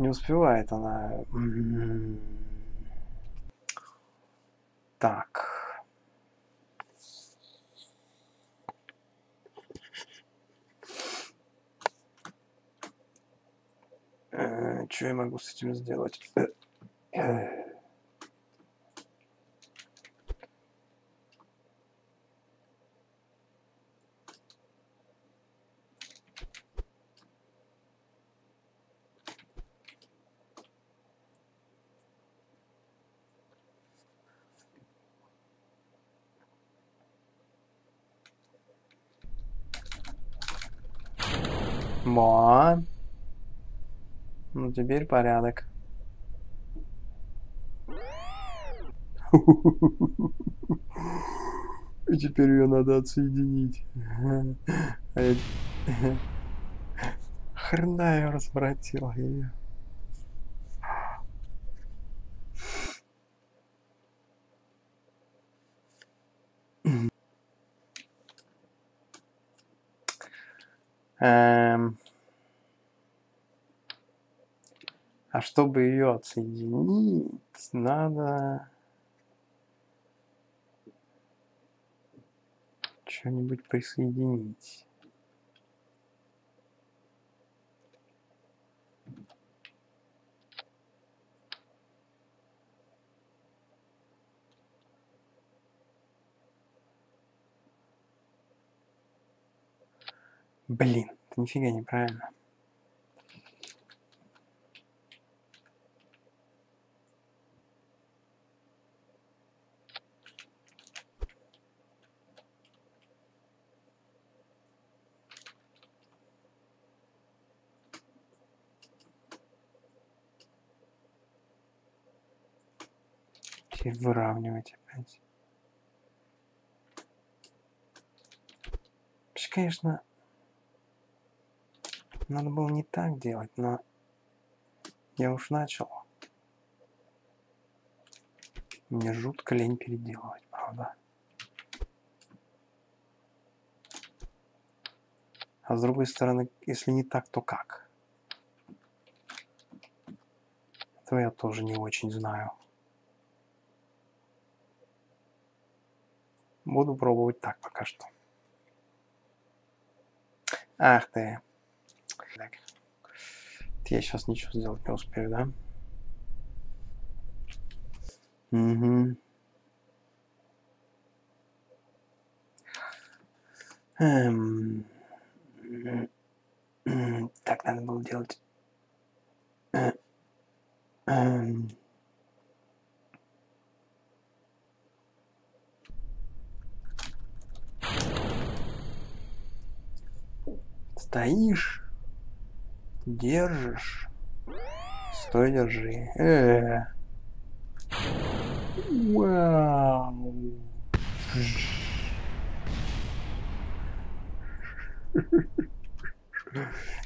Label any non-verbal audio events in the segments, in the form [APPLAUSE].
Не успевает она. Так. Э, что я могу с этим сделать? Э, э. Во. Ну теперь порядок. И теперь ее надо отсоединить. А. Хрена ее разворотила ее. Эм... А чтобы ее отсоединить, надо что-нибудь присоединить. Блин, это нифига неправильно. Теперь выравнивать опять. Вообще, конечно, надо было не так делать, но я уж начал. Мне жутко лень переделывать, правда. А с другой стороны, если не так, то как? Этого я тоже не очень знаю. Буду пробовать так пока что. Ах ты. Так. Я сейчас ничего сделать не успею, да? Угу. Эм. Так надо было делать. Э, эм. Стоишь, держишь. Стой, держи. Э -э. Вау.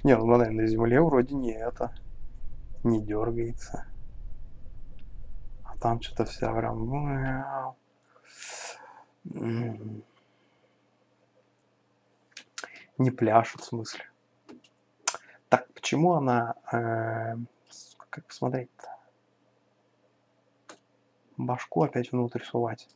Не, ну на земле вроде не это. Не дергается. А там что-то вся прям... Не пляшут, в смысле. Так, почему она... Э, как посмотреть-то? Башку опять внутрь сувать.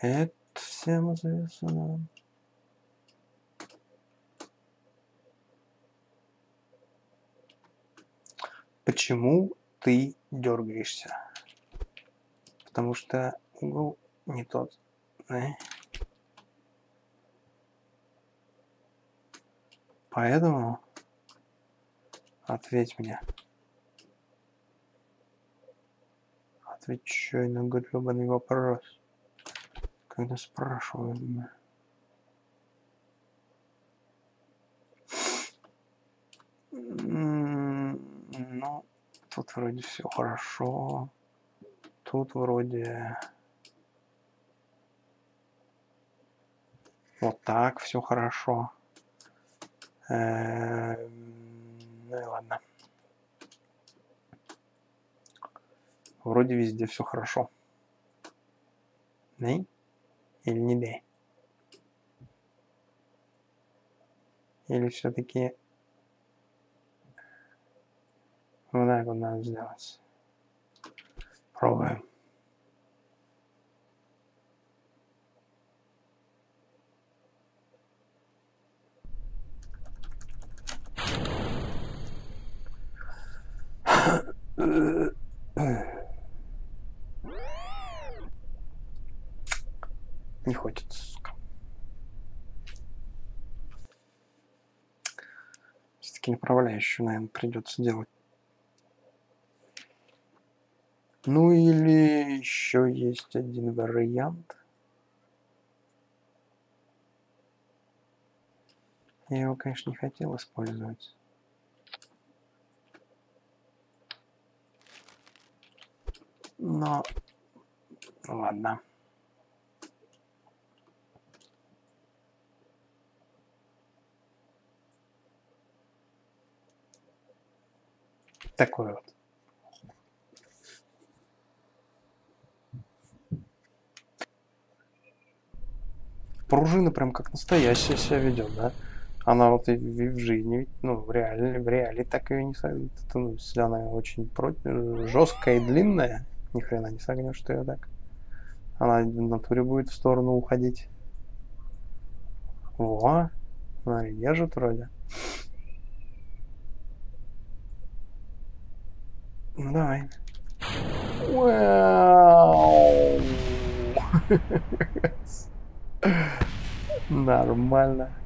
Это всем известно. Почему ты дергаешься? Потому что угол не тот. Да? Поэтому ответь мне. Отвечай на гребаный вопрос. Когда спрашивают меня. Ну, тут вроде все хорошо. Тут вроде... Вот так все хорошо. Эм, ну и ладно. Вроде везде все хорошо. Не? Или не да? Или все-таки вот так вот надо сделать. Пробуем. Не хочется, сука. Все-таки направляющую, наверное, придется делать. Ну или еще есть один вариант. Я его, конечно, не хотел использовать. Но ладно. Такой вот. Пружина прям как настоящая себя ведет, да? Она вот и в жизни, ну, в реале, в реале так ее не согнет. Ну, она очень против, жесткая и длинная, ни хрена не согнешь что ее так. Она в натуре будет в сторону уходить. Во, смотри, держит вроде. Ну давай. Вау! [LAUGHS] Нормально.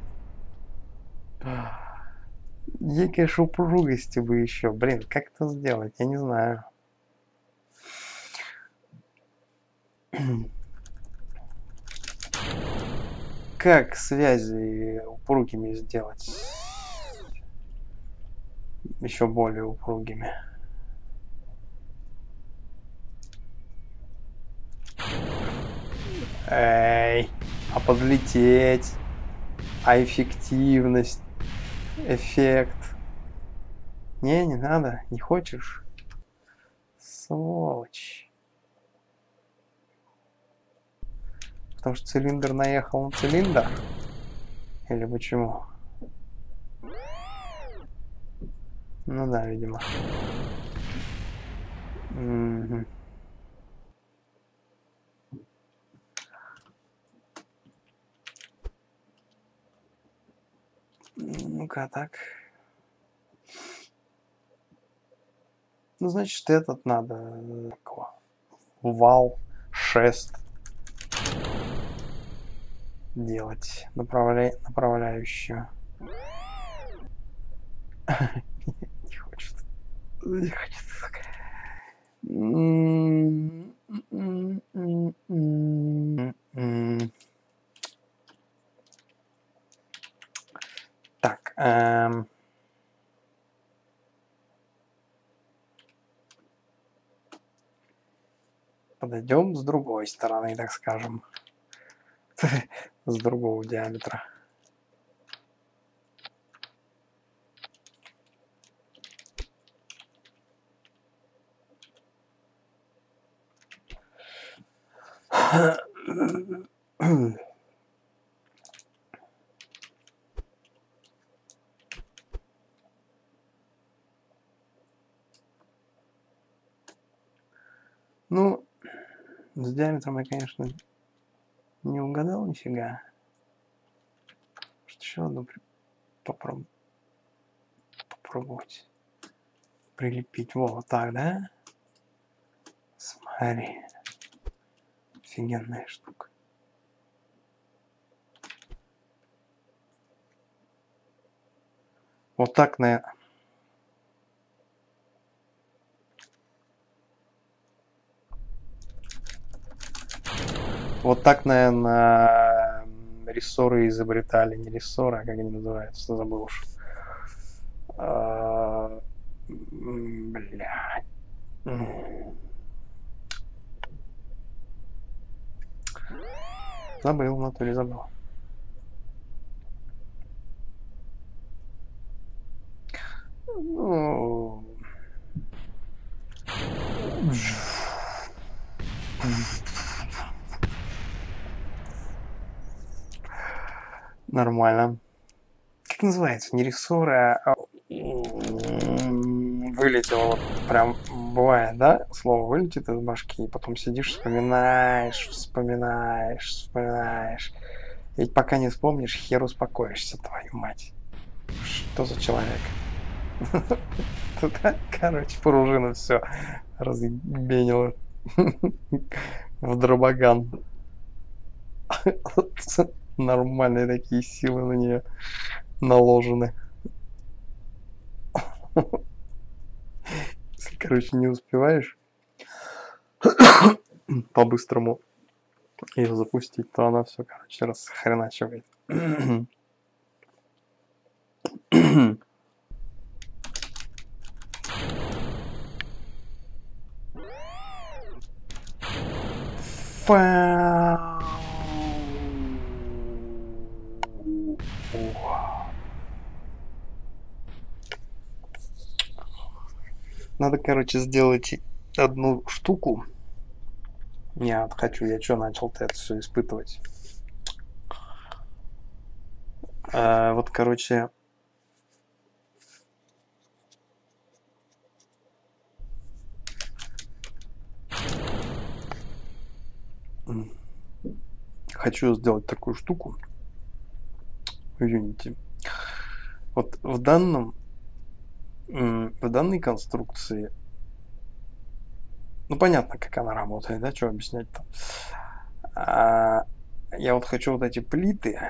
Ей, конечно, упругости бы еще. Блин, как это сделать? Я не знаю. Как связи упругими сделать? Еще более упругими. Эй, а подлететь? А эффективность? Эффект? Не, не надо, не хочешь? Сволочь. Потому что цилиндр наехал на цилиндр? Или почему? Ну да, видимо. Угу. Ну-ка, так. Ну, значит, этот надо... Вал, шест делать. Направля... Направляющую. [LAUGHS] Не хочет. Не хочет. Так. Эм... Подойдем с другой стороны, так скажем. [LAUGHS] с другого диаметра. Ну, с диаметром я, конечно, не угадал нифига. Что еще одну при... попроб... попробовать прилепить. Вот так, да? Смотри. Офигенная штука. Вот так, наверное. Вот так, наверное, рессоры изобретали. Не рессоры, а как они называются, забыл уж. А, блядь. Забыл, натуре забыл. Ну... Нормально. Как называется? Не рессоры, а вылетело вот прям бывает, да, слово вылетит из башки, и потом сидишь, вспоминаешь, вспоминаешь, вспоминаешь. Ведь пока не вспомнишь, хер успокоишься, твою мать. Что за человек? [LAUGHS] Короче, пружина все разъебенила [LAUGHS] в дробоган. [LAUGHS] Нормальные такие силы на нее наложены. Если, короче, не успеваешь [COUGHS] по-быстрому ее запустить, то она все, короче, расхреначивает. [COUGHS] Фау. Надо, короче, сделать одну штуку. Я хочу, я что начал-то это все испытывать. А, вот, короче, хочу сделать такую штуку в Unity. Вот в данном в данной конструкции, ну понятно, как она работает, да, что объяснять-то. А, я вот хочу вот эти плиты,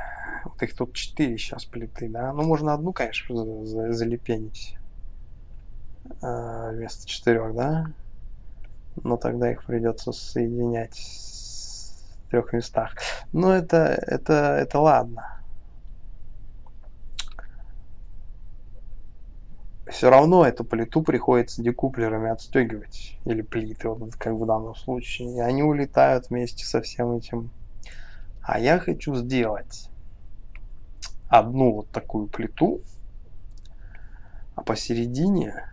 вот их тут 4 сейчас плиты, да, ну можно одну, конечно, залепенить а, вместо четырех, да, но тогда их придется соединять в трех местах. Но это, это, это ладно. Все равно эту плиту приходится декуплерами отстегивать. Или плиты, вот как в данном случае. И они улетают вместе со всем этим. А я хочу сделать одну вот такую плиту, а посередине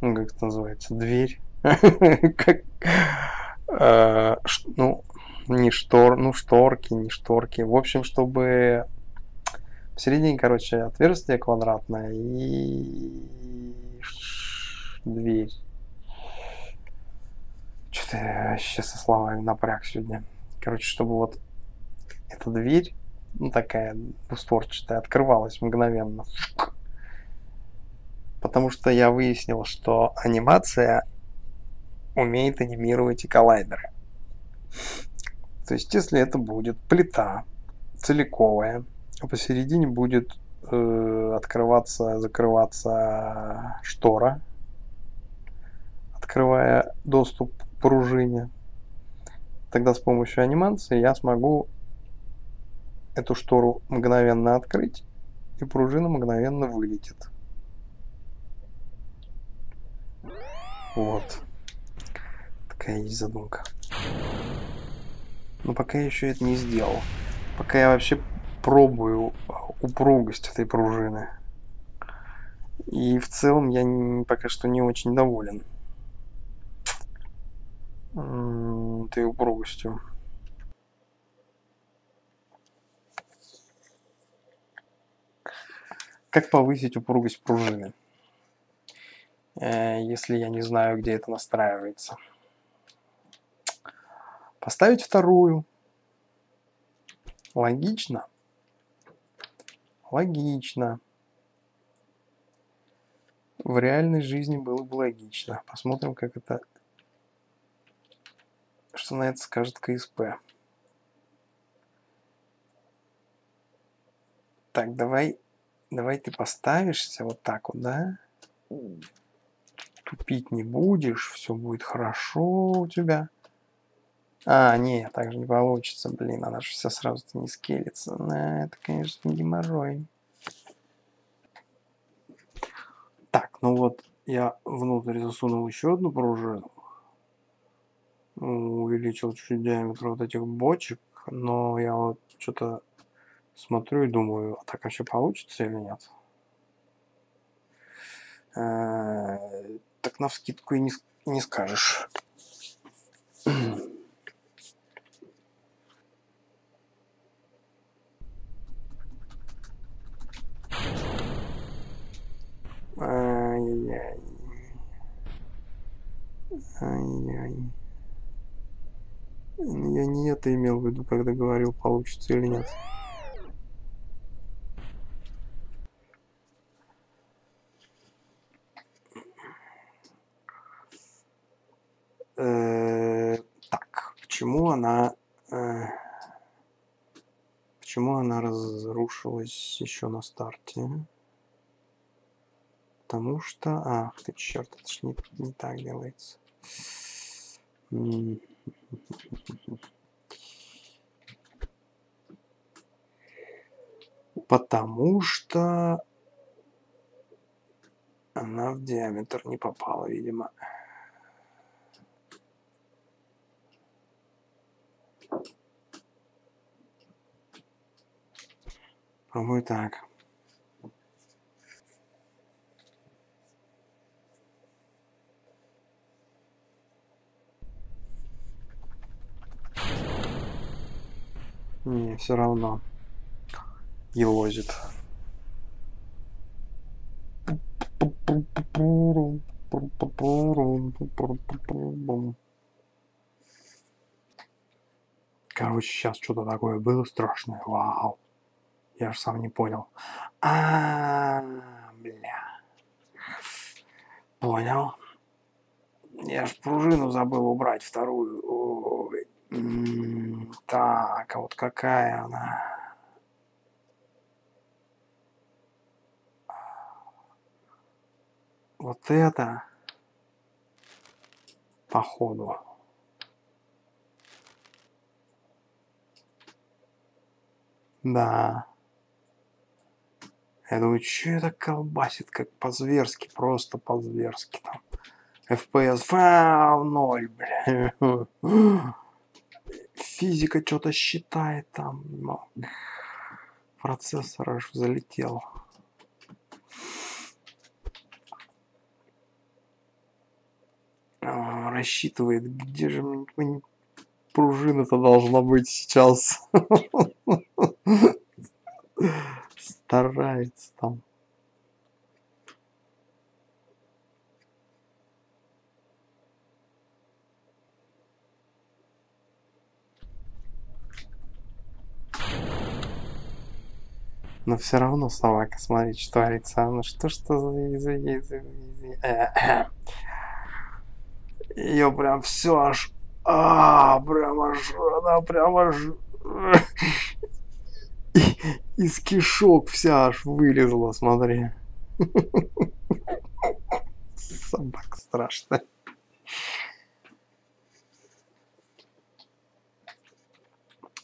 как это называется, дверь. [LAUGHS] как, э, ну, не штор, ну шторки, не шторки. В общем, чтобы в середине, короче, отверстие квадратное и дверь. Что-то я вообще со словами напряг сегодня. Короче, чтобы вот эта дверь, ну такая двустворчатая, открывалась мгновенно. Потому что я выяснил, что анимация умеет анимировать и коллайдеры. То есть, если это будет плита целиковая, а посередине будет э, открываться, закрываться штора, открывая доступ к пружине, тогда с помощью анимации я смогу эту штору мгновенно открыть, и пружина мгновенно вылетит. Вот. Такая есть задумка. Но пока я еще это не сделал. Пока я вообще пробую упругость этой пружины. И в целом я пока что не очень доволен этой упругостью. Как повысить упругость пружины, э, если я не знаю, где это настраивается? Поставить вторую. Логично? Логично. В реальной жизни было бы логично. Посмотрим, как это... Что на это скажет КСП. Так, давай... Давай ты поставишься вот так вот, да? Тупить не будешь, все будет хорошо у тебя. А, не, так же не получится, блин, она же все сразу-то не скелится. На, это, конечно, геморрой. Так, ну вот я внутрь засунул еще одну пружину. Увеличил чуть-чуть диаметр вот этих бочек, но я вот что-то смотрю и думаю, а так вообще получится или нет? Э, так на вскидку и не, не скажешь. Я не это имел в виду, когда говорил, получится или нет. Э, так, почему она... Э, почему она разрушилась еще на старте? Потому что... Ах ты черт, это ж не, не так делается. Потому что она в диаметр не попала, видимо. Пробуй так. Не, все равно. Елозит. Короче, сейчас что-то такое было страшное. Вау. Я же сам не понял. А, -а, бля. Понял. Я ж пружину забыл убрать вторую. Ой. Так, а вот какая она? Вот это, походу. Да. Я думаю, что это колбасит, как по-зверски, просто по-зверски там. FPS, вау, ноль, бля физика что-то считает там. Но процессор аж залетел. А, рассчитывает, где же пружина-то должна быть сейчас. [LAUGHS] Старается там. Но все равно собака, смотри, что творится. Ну что что за... за, за, за Ее прям все аж... А, прям аж... Она прям аж... Из кишок вся аж вылезла, смотри. Собака страшная.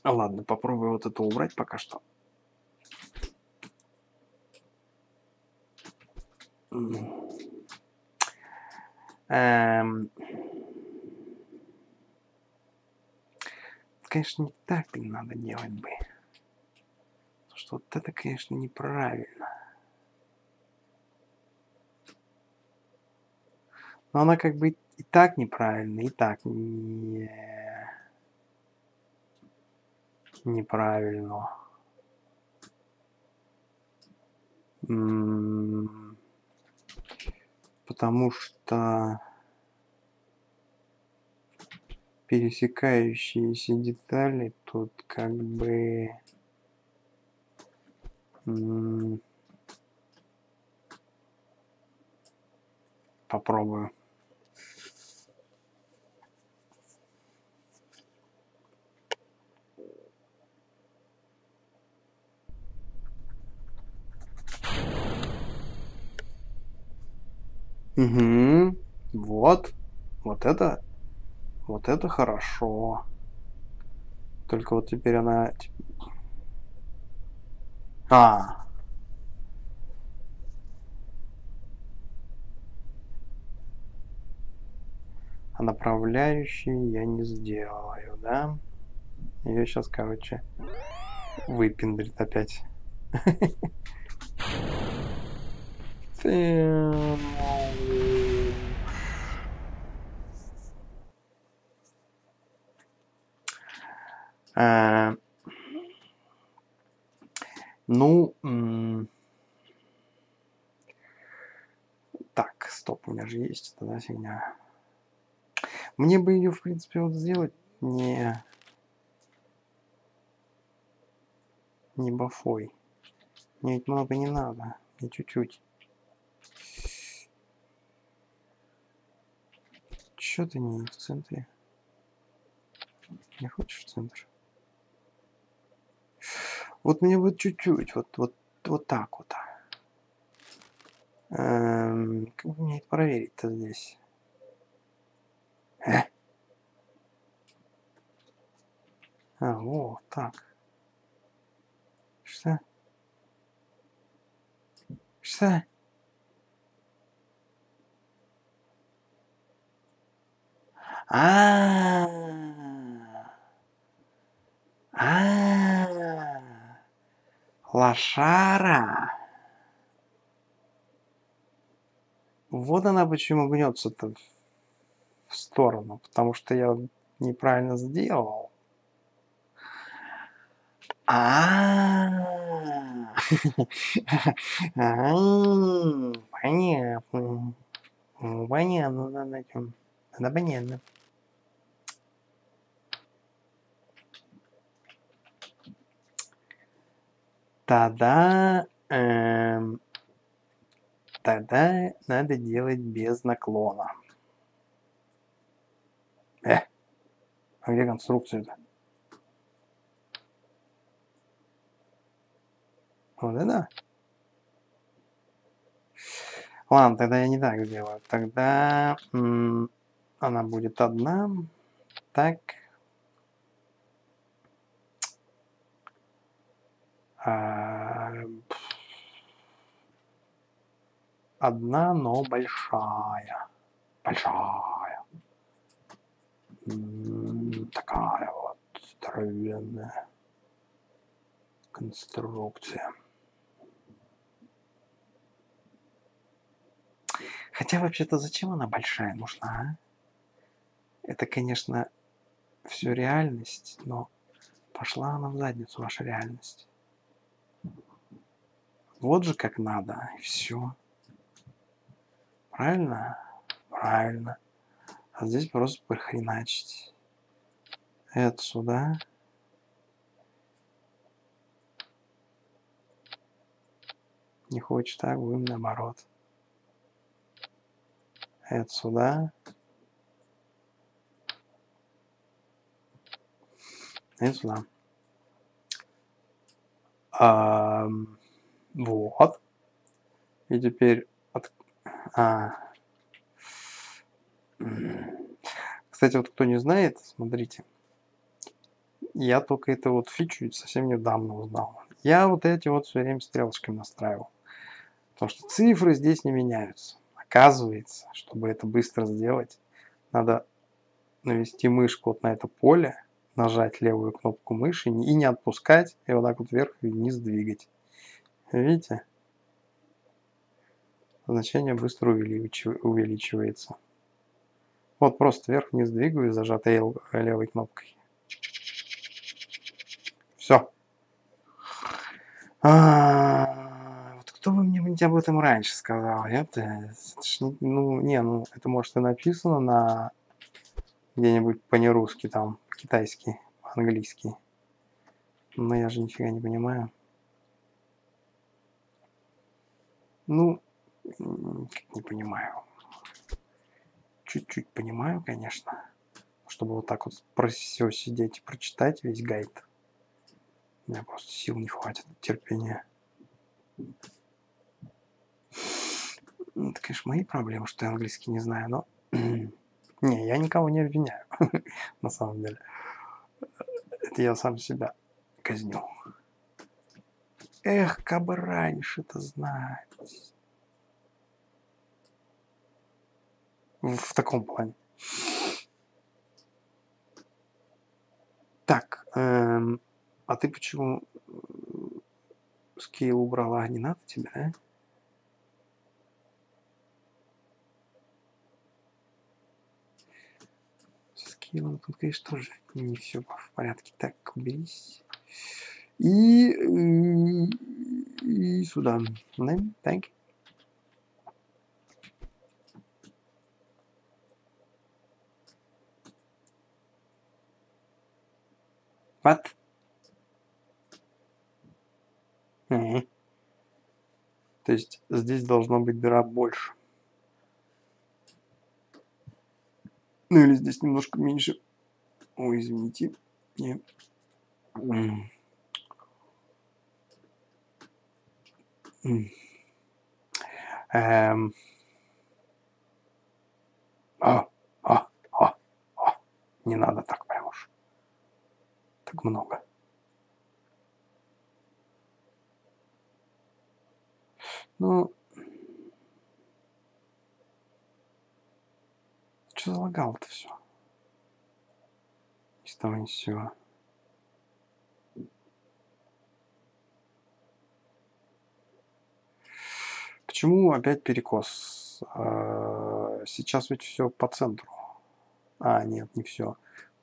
Ладно, попробую вот это убрать пока что. Конечно, не так надо делать бы. Потому что вот это, конечно, неправильно. Но она как бы и так неправильно, и так не... неправильно. М -м потому что пересекающиеся детали тут как бы попробую Угу. Вот. Вот это... Вот это хорошо. Только вот теперь она... А. А направляющий я не сделаю, да? Ее сейчас, короче, выпендрит опять. [LAUGHS] Э, ну, так, стоп, у меня же есть эта да, фигня. Мне бы ее, в принципе, вот сделать не... Не бафой. Мне ведь много не надо. не чуть-чуть. Чё ты не в центре? Не хочешь в центр? Вот мне вот чуть-чуть, вот, вот, вот так вот. Эм, как мне это проверить-то здесь? Э? А, вот так. Что? Что? А, а, лошара. Вот она почему гнется-то в сторону, потому что я неправильно сделал. А, [LAUGHS] понятно. Понятно, на чем. Да, понятно. Тогда, эм, тогда надо делать без наклона. Э, а где конструкция-то? Вот это? Ладно, тогда я не так сделаю. Тогда она будет одна. Так. Одна, но большая. Большая. Такая вот здоровенная конструкция. Хотя вообще-то зачем она большая нужна, а? Это, конечно, все реальность, но пошла она в задницу, ваша реальность. Вот же как надо, все. Правильно? Правильно. А здесь просто похреначить. Это сюда. Не хочет так, будем наоборот. Это сюда. И сюда. А, вот. И теперь... От... А. Кстати, вот кто не знает, смотрите. Я только это вот фичу совсем недавно узнал. Я вот эти вот все время стрелочками настраивал. Потому что цифры здесь не меняются. Оказывается, чтобы это быстро сделать, надо навести мышку вот на это поле, нажать левую кнопку мыши и не отпускать, и вот так вот вверх и вниз двигать. Видите? Значение быстро увеличивается. Вот просто вверх-вниз двигаю, зажатой левой кнопкой. Все. А, вот кто бы мне об этом раньше сказал? Это, это ж, ну, не, ну, это может и написано на где-нибудь по-нерусски там, по-китайски, по-английски. Но я же нифига не понимаю. Ну, не понимаю. Чуть-чуть понимаю, конечно. Чтобы вот так вот про все сидеть и прочитать весь гайд. У меня просто сил не хватит, терпения. Ну, это, конечно, мои проблемы, что я английский не знаю, но... [CLEARS THROAT] не, я никого не обвиняю, [LAUGHS] на самом деле. Это я сам себя казню. Эх, как бы раньше-то знать. В таком плане. Так, эм, а ты почему скейл убрала? Не надо тебе, а? Скейлом тут, конечно, тоже не все в порядке. Так, уберись. И И сюда. Да, так. What? Мгм. То есть здесь должно быть дыра больше. Ну или здесь немножко меньше. Ой, извините. Не. Эм. А, а, а, а. Не надо так прям уж. Так много. Ну, что залагало-то все? Ни с того ни. Почему опять перекос? А, Сейчас ведь все по центру. А, нет, не все.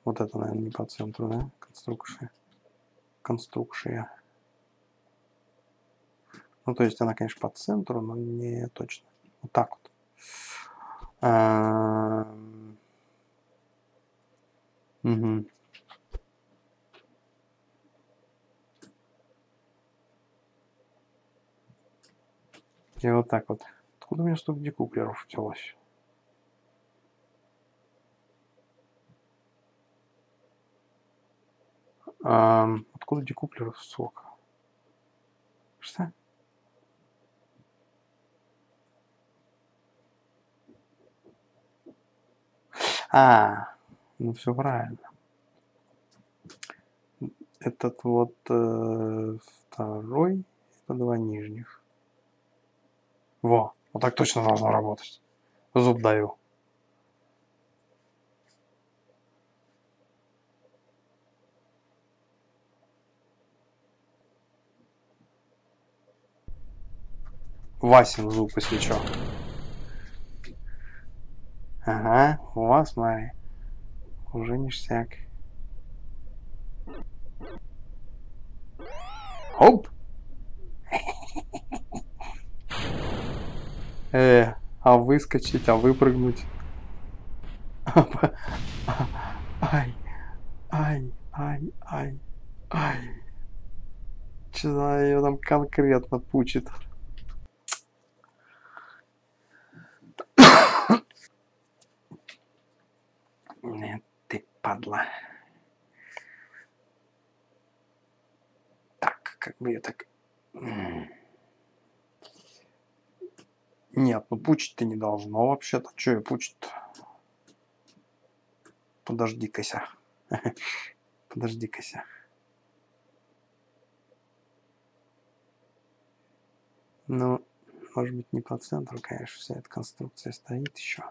Вот это, наверное, не по центру, да? Конструкция. Конструкция. Ну, то есть она, конечно, по центру, но не точно. Вот так вот. Мгм. И вот так вот. Откуда у меня столько декуплеров взялось? Ам, откуда декуплеров столько? Что? А, ну все правильно. Этот вот э, второй, это два нижних. Во, вот так точно должно работать. Зуб даю. Васин зуб, если чё. Ага, у вас, смотри, уже ништяк. Оп! Э, а выскочить, а выпрыгнуть? [LAUGHS] Ай, ай, ай, ай, ай. Что ее там конкретно пучит? Нет, ты падла. Так, как бы я так... Нет, ну пучить-то не должно вообще-то. Че я пучить-то? Подожди-кася. [LAUGHS] Подожди-кася. Ну, может быть, не по центру, конечно, вся эта конструкция стоит еще.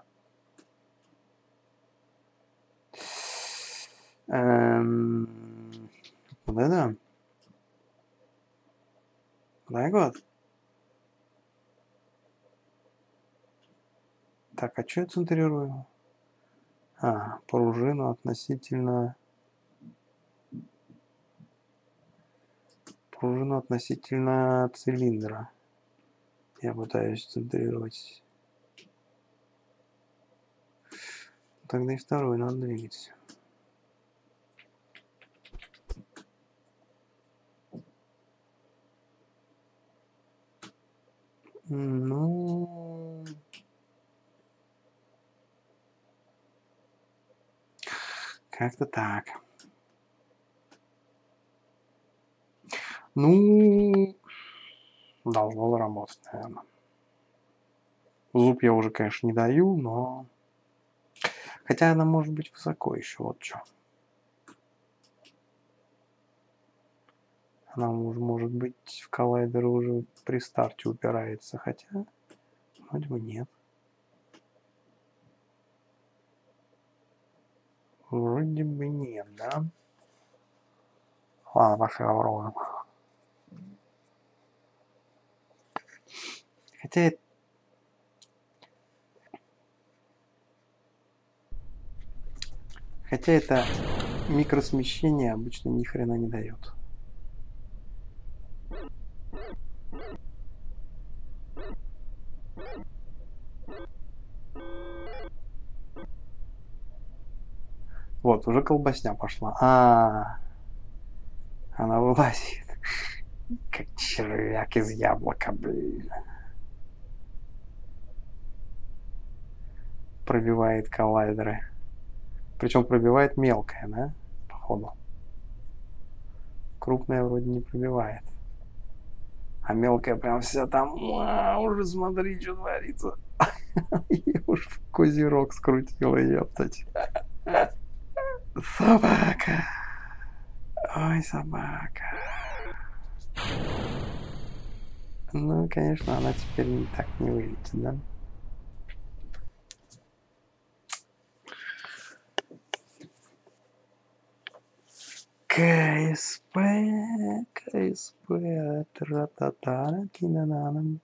Эм, Вот это? Так вот. Так, а что я центрирую? А, пружину относительно... Пружину относительно цилиндра. Я пытаюсь центрировать. Тогда и второй надо двигать. Ну... Как-то так. Ну, должно заработать, наверное. Зуб я уже, конечно, не даю, но... Хотя она может быть высоко еще, вот что. Она уже, может быть, в коллайдер уже при старте упирается, хотя вроде бы нет. Вроде бы нет, да? Ладно, пошли попробуем. Хотя Хотя это микросмещение обычно ни хрена не дает. Вот, уже колбасня пошла. А, она вылазит. Как червяк из яблока, блин. Пробивает коллайдеры. Причем пробивает мелкое, да? Походу. Крупная вроде не пробивает. А мелкая прям вся там, а, уже смотри, что творится. [LAUGHS] Я уж в козерог скрутила, ептать. Собака. Ой, собака. Ну, конечно, она теперь так не вылетит, да? КСП, КСП, тра-та-та, тина-наном.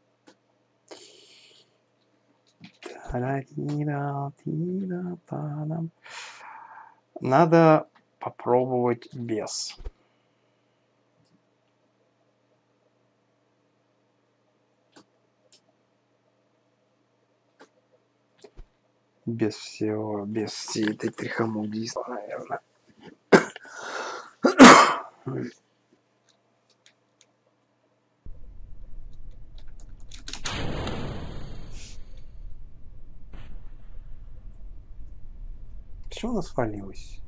Надо попробовать без. Без всего, без всей этой трихомудии, наверное. Почему она свалилась?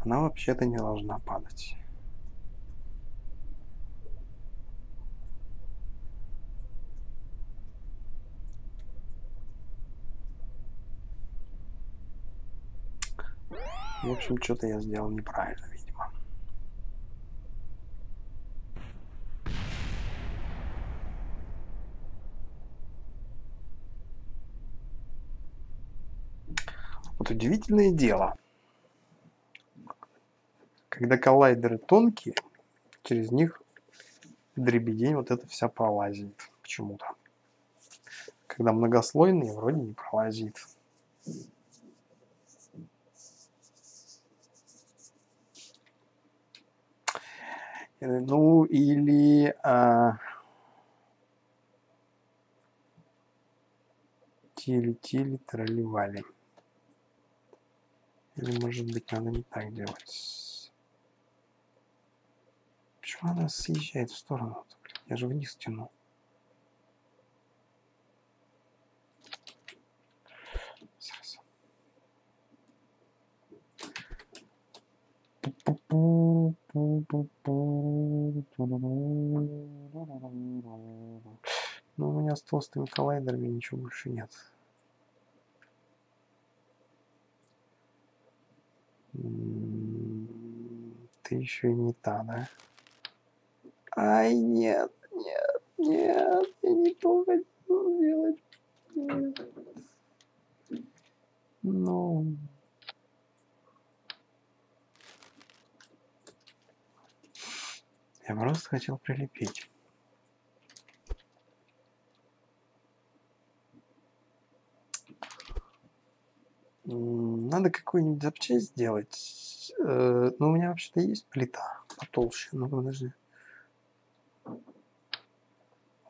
Она вообще-то не должна падать. В общем, что-то я сделал неправильно, видимо. Вот удивительное дело. Когда коллайдеры тонкие, через них дребедень вот это вся пролазит почему-то. Когда многослойные, вроде не пролазит. Э, ну, или... А... Тили-тили, тролливали. Или, может быть, надо не так делать. Почему она съезжает в сторону? -то? Я же вниз тяну. Ну, у меня с толстыми коллайдерами ничего больше нет. Ты еще и не та, да? Ай, нет, нет, нет, я не то хотел сделать. Нет. Ну... Я просто хотел прилепить. Надо какую-нибудь запчасть сделать. Э, ну, у меня вообще-то есть плита потолще. Ну, подожди.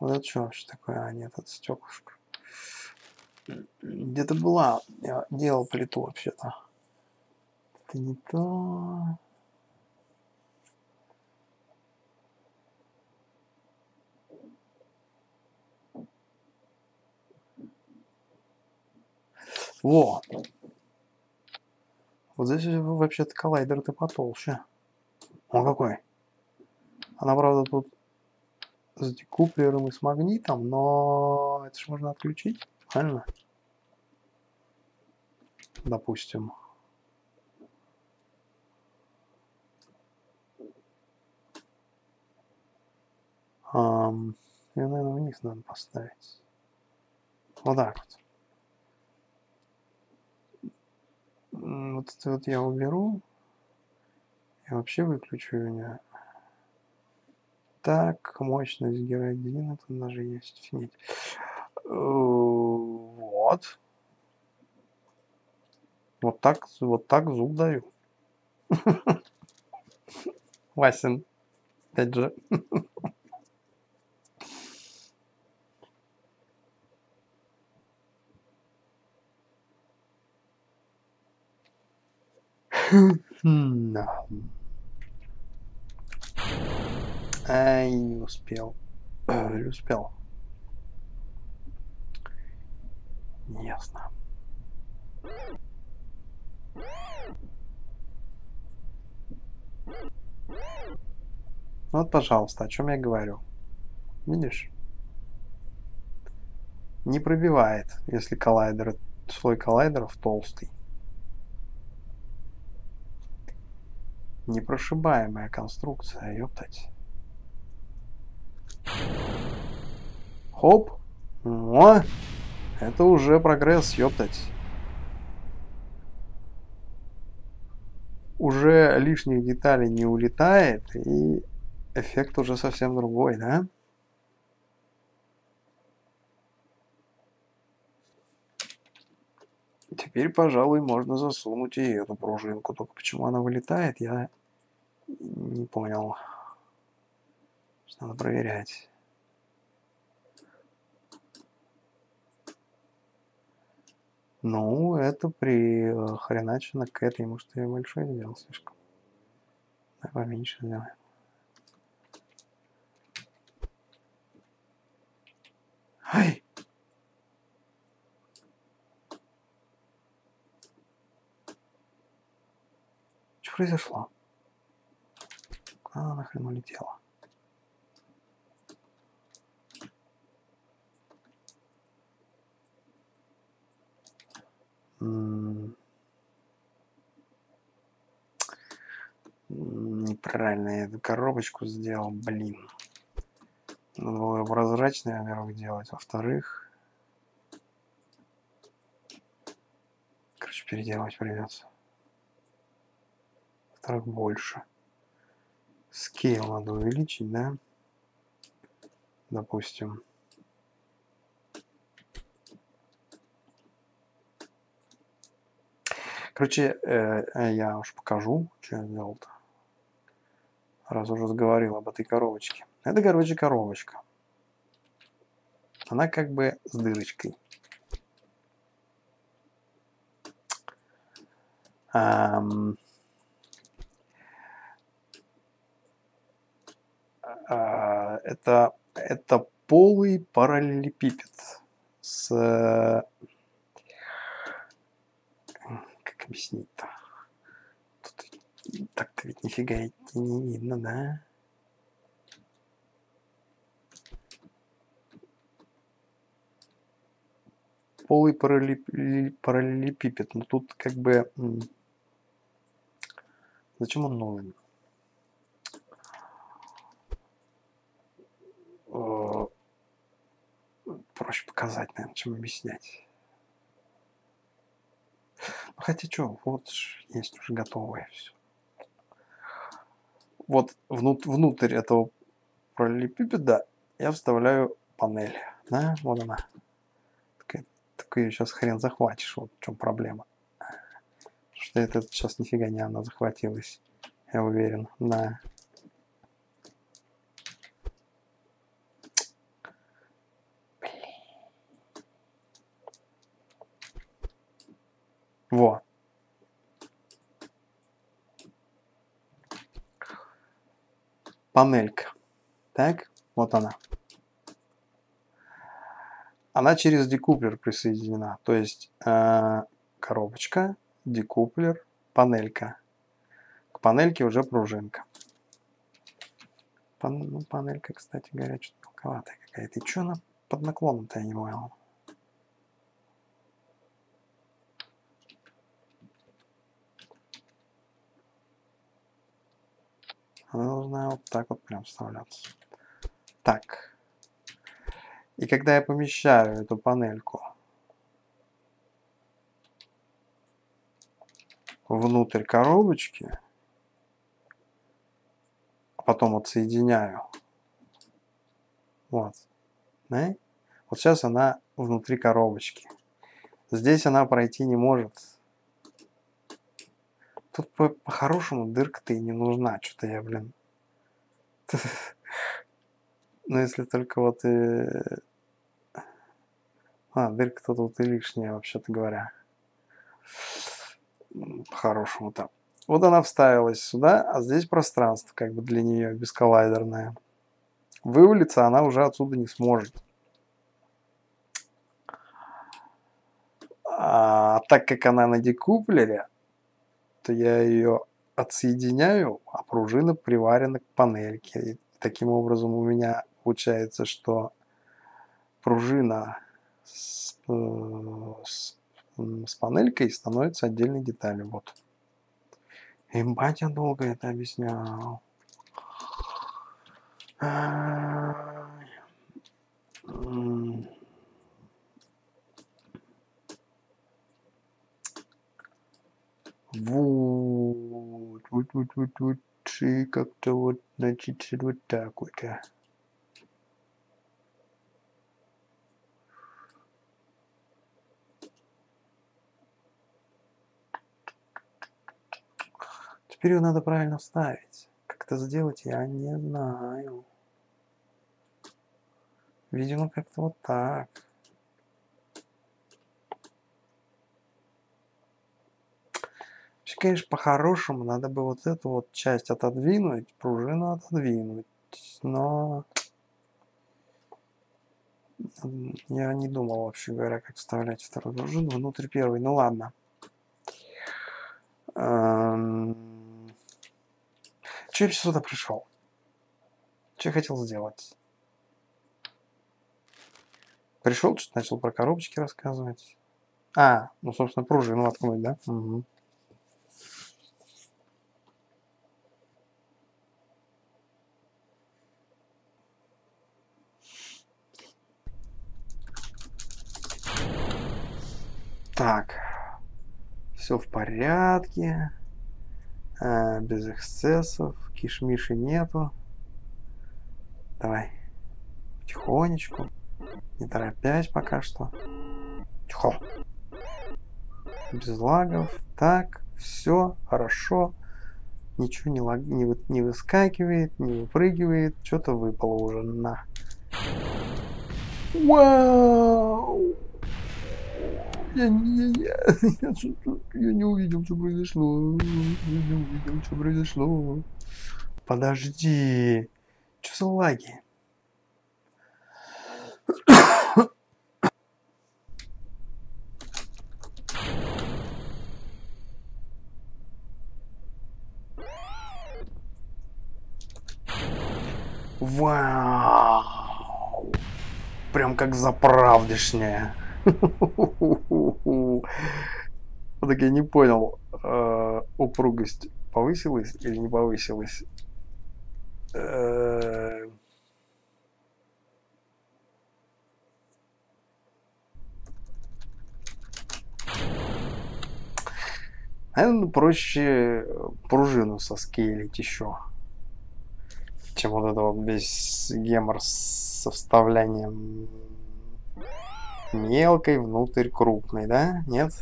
Вот это что вообще такое? А, нет, это стеклышко. Где-то была. Я делал плиту вообще-то. Это не то. Во! Вот здесь вообще-то коллайдер-то потолще. Он какой. Она, правда, тут с декуплером и с магнитом, но это же можно отключить, правильно? Допустим. Um, ее, наверное, вниз надо поставить. Вот так вот. Вот это вот я уберу. И вообще выключу ее. Так, мощность геродина, тут даже есть финить. Э, вот. Вот так, вот так зуб даю. [LAUGHS] Васин. Опять же. [LAUGHS] Ай, не успел. Не успел. Ясно. Вот, пожалуйста, о чем я говорю. Видишь? Не пробивает, если коллайдер, слой коллайдеров толстый. Непрошибаемая конструкция, ёптать. Хоп. О, это уже прогресс, ёптать. Уже лишних деталей не улетает, и эффект уже совсем другой, да? Теперь, пожалуй, можно засунуть и эту пружинку. Только почему она вылетает, я не понял. Надо проверять. Ну, это при э, к этой, может, я большой сделал слишком. Давай поменьше сделаем. Ай! Произошло? Куда она нахрен улетела? Неправильно я эту коробочку сделал, блин. Надо было её прозрачной, во-первых, делать. Во-вторых... Короче, переделывать придется. Во-вторых, больше. Скейл надо увеличить, да? Допустим. Короче, э, э, я уж покажу, что я сделал-то. Раз уже заговорил об этой коробочке. Это, короче, коробочка. Она как бы с дырочкой. Ам, это, это полый параллелепипед с... Как объяснить-то? Тут так-то ведь нифига не видно, да? Полый параллелеп- параллелепипед. Но тут как бы... Зачем он нужен? Э, Проще показать, наверное, чем объяснять. Ну, Хотя что, вот есть уже готовое все. Вот внут- внутрь этого параллелепипеда я вставляю панель. Да, вот она. Только ее сейчас хрен захватишь, вот в чем проблема. Потому что это сейчас нифига не она захватилась, я уверен. Да. Панелька. Так, вот она. Она через декуплер присоединена. То есть э, коробочка, декуплер, панелька. К панельке уже пружинка. Пан- ну, панелька, кстати говоря, что-то мелковатая какая-то. И что она под наклоном-то, я не понял. Она должна вот так вот прям вставляться. Так. И когда я помещаю эту панельку внутрь коробочки, а потом вот соединяю, вот, да? вот сейчас она внутри коробочки. Здесь она пройти не может. Тут по- по-хорошему дырка-то и не нужна. Что-то я, блин. [LAUGHS] Ну, если только вот и... А, дырка-то тут и лишняя, вообще-то говоря. М, По-хорошему-то. Вот она вставилась сюда, а здесь пространство как бы для нее бесколлайдерное. Вывалиться она уже отсюда не сможет. А так как она на декуплере, то я ее отсоединяю, а пружина приварена к панельке. И таким образом у меня получается, что пружина с, э, с, с панелькой становится отдельной деталью. Вот. И батя долго это объяснял. Вот, вот, вот, вот, вот, и как-то вот, значит, вот так вот. А. Теперь ее надо правильно вставить. Как это сделать, я не знаю. Видимо, как-то вот так. Конечно, по-хорошему надо бы вот эту вот часть отодвинуть, пружину отодвинуть. Но я не думал, вообще говоря, как вставлять вторую пружину внутрь первой. Ну ладно. Эм... Че я сюда пришел? Что я хотел сделать? Пришел, что-то начал про коробочки рассказывать. А, ну, собственно, пружину воткнуть, да? Угу. Так, все в порядке, а, без эксцессов, кишмиши нету. Давай, потихонечку. Не торопясь пока что. Тихо. Без лагов. Так, все хорошо. Ничего не, лаг... не, вы... не выскакивает, не выпрыгивает. Что-то выпало уже на. Вау! Я, я, я, я, я не увидел, что произошло. Я не увидел, что произошло. Подожди. Что за лаги? Вау! Прям как заправдышняя. Так я не понял, э, упругость повысилась или не повысилась? Э, Наверное, проще пружину соскейлить еще, чем вот это вот весь гемор со вставлянием мелкой внутрь крупной, да? Нет?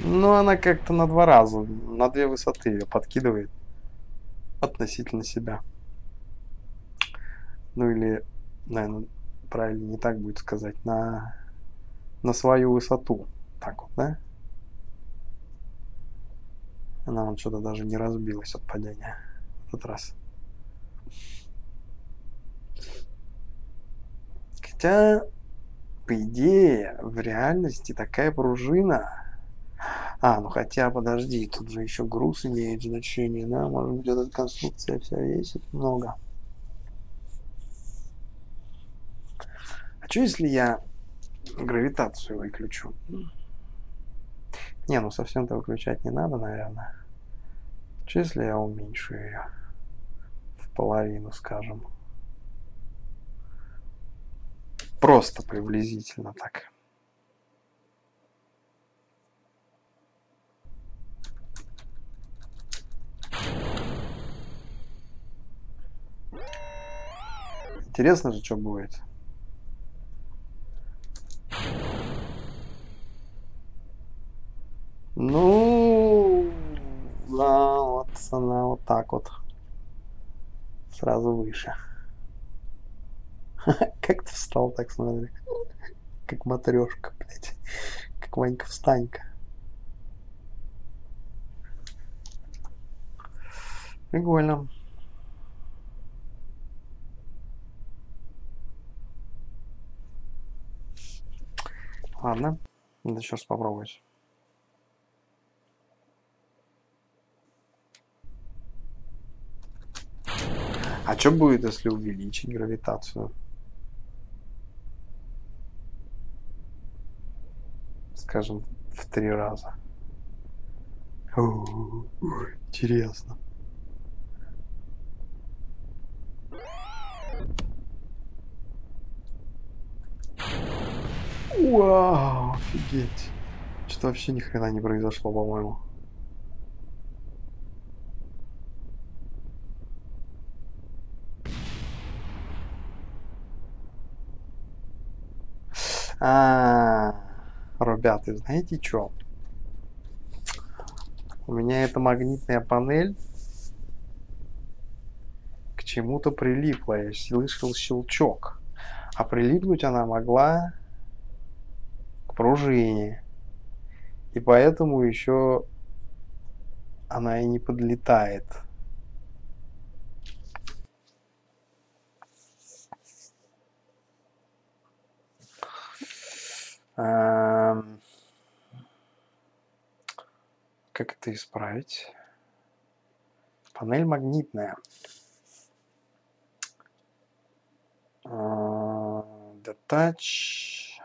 Ну, она как-то на два раза, на две высоты ее подкидывает относительно себя. Ну или, наверное, правильно не так будет сказать, на на свою высоту. Так вот, да? Она вон что-то даже не разбилась от падения в этот раз. Хотя, по идее, в реальности такая пружина... А, ну хотя, подожди, тут же еще груз имеет значение, да? Может быть, эта конструкция вся весит много. А что, если я гравитацию выключу. Не, ну совсем-то выключать не надо, наверное. Что если я уменьшу ее в половину, скажем? Просто приблизительно так. Интересно же, что будет. Ну, да, вот она вот так вот. Сразу выше. [LAUGHS] Как ты встал так, смотри. Как матрешка, блядь. Как Ванька-встанька. Прикольно. Ладно, надо еще раз попробовать. А что будет, если увеличить гравитацию? Скажем, в три раза. О, интересно. Вау, офигеть. Что-то вообще ни хрена не произошло, по-моему. А, ребята, знаете что? У меня эта магнитная панель к чему-то прилипла. Я слышал щелчок. А прилипнуть она могла к пружине. И поэтому еще она и не подлетает. Как это исправить? Панель магнитная. Detach.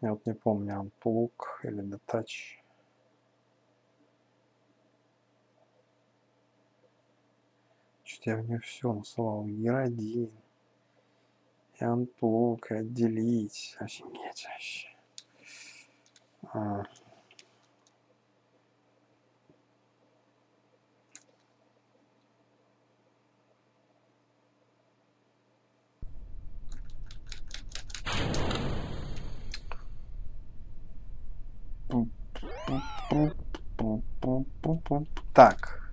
Я вот не помню, unplug или detach. Что-то я в нее все насылал. Гер1. И unplug, и отделить. Офигеть вообще. Так.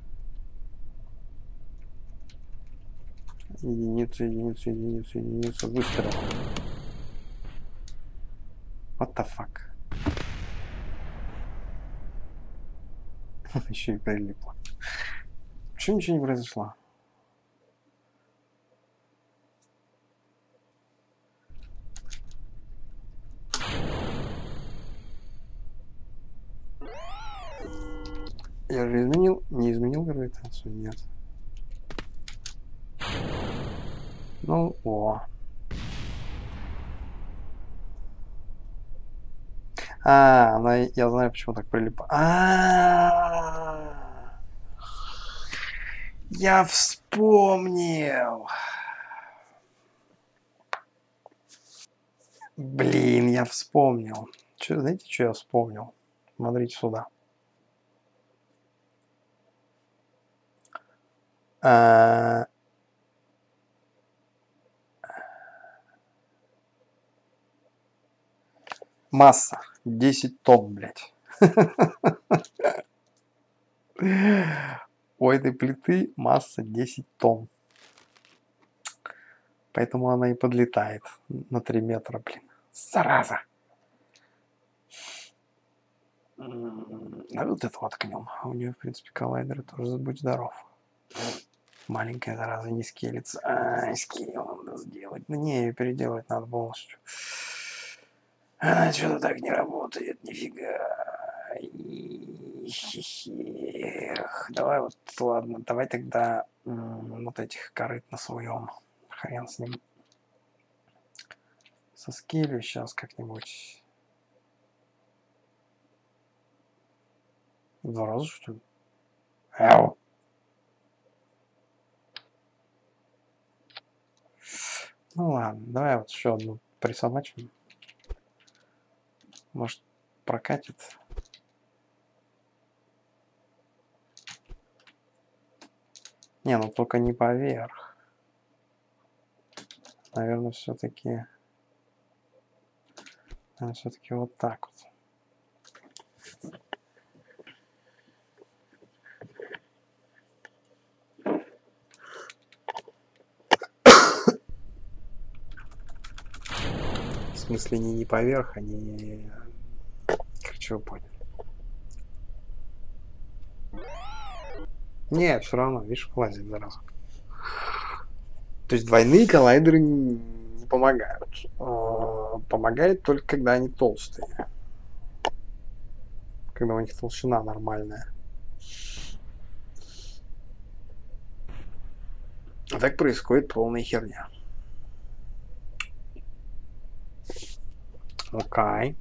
Единицу, единицу, единицу, единицу. Выстрел. What the fuck? [LAUGHS] Еще и прилипло. Почему ничего не произошло? Я же изменил, не изменил гравитацию, нет. Ну, о. А, она, я знаю, почему так прилипа. А, я вспомнил. Блин, я вспомнил. Че, знаете, что я вспомнил? Смотрите сюда. А, масса 10 тонн, блядь. У этой плиты масса 10 тонн. Поэтому она и подлетает на 3 метра, блин. Зараза! А вот это вот к нем. У нее, в принципе, коллайдеры тоже будь здоров. Маленькая зараза не скелется. А, скилл надо сделать. Не, ее переделать надо полностью. Она что-то так не работает, нифига. Эх, давай вот, ладно, давай тогда вот этих корыт на своем. Хрен с ним. Со скелью сейчас как-нибудь. Два раза, что ли? Ау. Ну ладно, давай вот еще одну присобачим. Может, прокатит. Не, ну только не поверх. Наверное, все-таки... все-таки вот так вот. Смысле не, не поверх, они... Короче, вы поняли. Нет, все равно, видишь, влазит зараза. То есть двойные коллайдеры не помогают. А, помогает только когда они толстые. Когда у них толщина нормальная. А так происходит полная херня. Окей.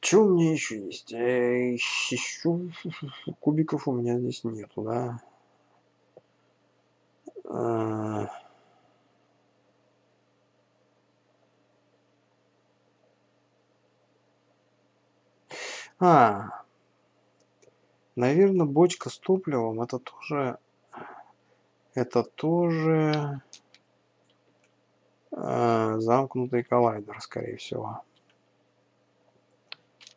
Что у меня еще есть? Э, еще кубиков у меня здесь нету, да? А наверное, бочка с топливом это тоже это тоже э, замкнутый коллайдер, скорее всего.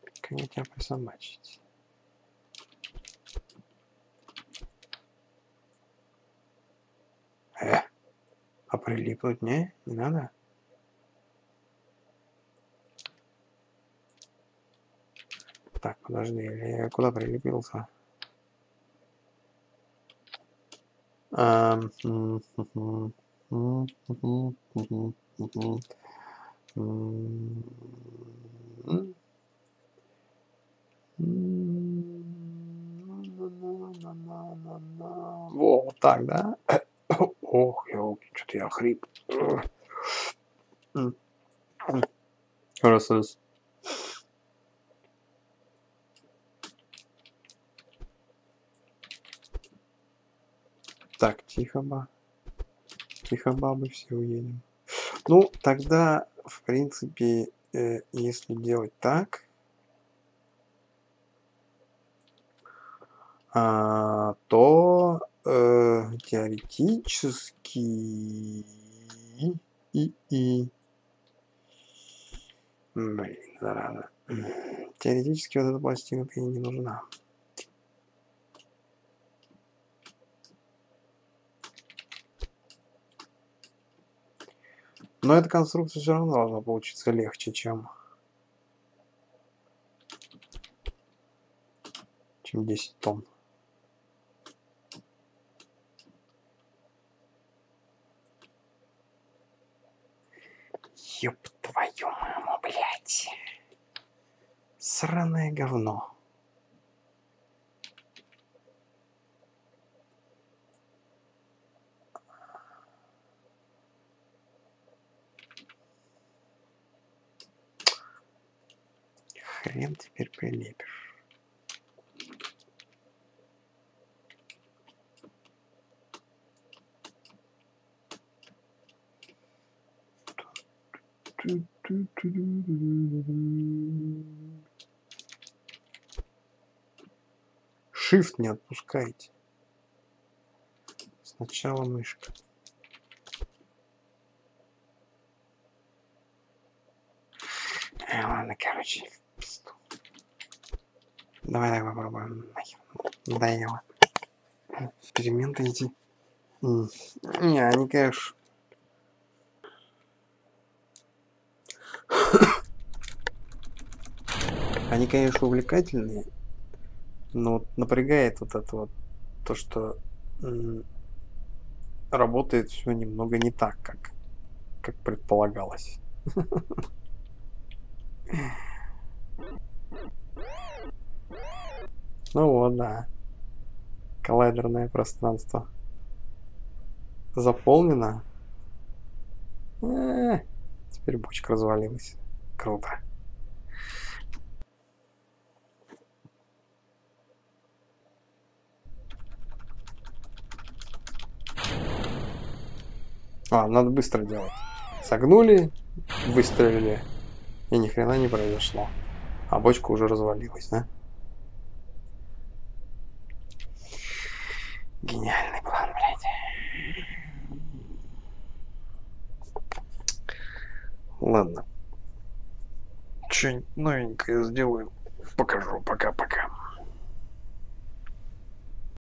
Как мне тебя присобачить? Э, а прилипнуть не? Не надо? Так, подожди, или куда прилепился? Во, вот так, да? Ох, елки, что-то я хрип. Раз, раз. Так, тихо, ба. Тихо, бабы, все уедем. Ну, тогда, в принципе, э, если делать так, а, то э, теоретически и, и блин, зараза. Теоретически вот эта пластинка ей не нужна. Но эта конструкция все равно должна получиться легче, чем чем 10 тонн. Ёб твою маму, блядь. Сраное говно. Хрен теперь прилепишь. Shift не отпускайте. Сначала мышка. Э, ладно, короче, Давай, давай попробуем. Нахер. Надоело. Эксперименты эти. Не, они, конечно, Они, конечно, увлекательные, но вот напрягает вот это вот то, что работает все немного не так, как, как предполагалось. [LAUGHS] Ну вот, да. Коллайдерное пространство заполнено. Э -э -э, теперь бочка развалилась. Круто. А, надо быстро делать. Согнули, выстрелили, и ни хрена не произошло. А бочка уже развалилась, да? Гениальный план, блядь. Ладно. Что-нибудь новенькое сделаем. покажу. Пока-пока.